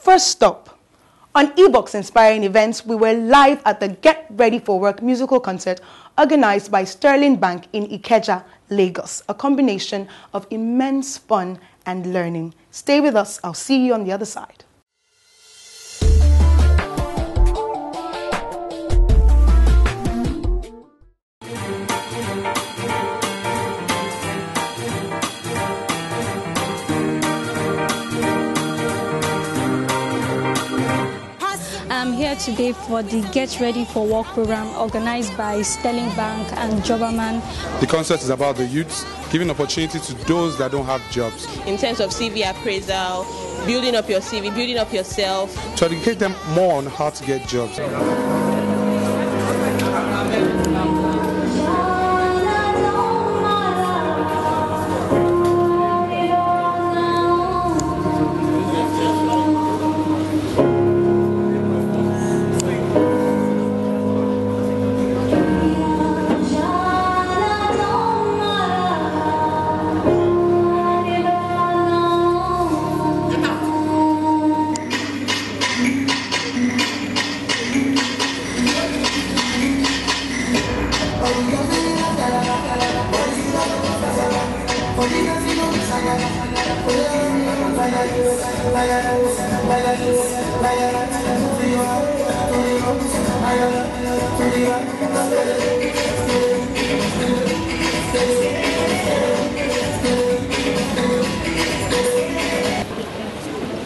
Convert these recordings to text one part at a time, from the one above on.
First stop. On Ebox Inspiring Events, we were live at the Get Ready for Work musical concert organized by Sterling Bank in Ikeja, Lagos, a combination of immense fun and learning. Stay with us, I'll see you on the other side. Here today for the Get Ready for Work program organized by Sterling Bank and Jobberman. The concert is about the youths, giving opportunity to those that don't have jobs. In terms of CV appraisal, building up your CV, building up yourself. To educate them more on how to get jobs.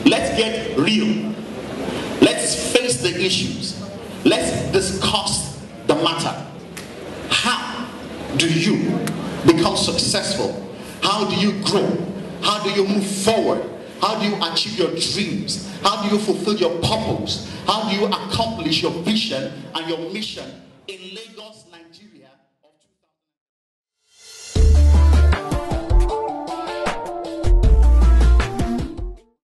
Let's get real. Let's face the issues. Let's discuss the matter. Do you become successful? How do you grow? How do you move forward? How do you achieve your dreams? How do you fulfill your purpose? How do you accomplish your vision and your mission in Lagos, Nigeria?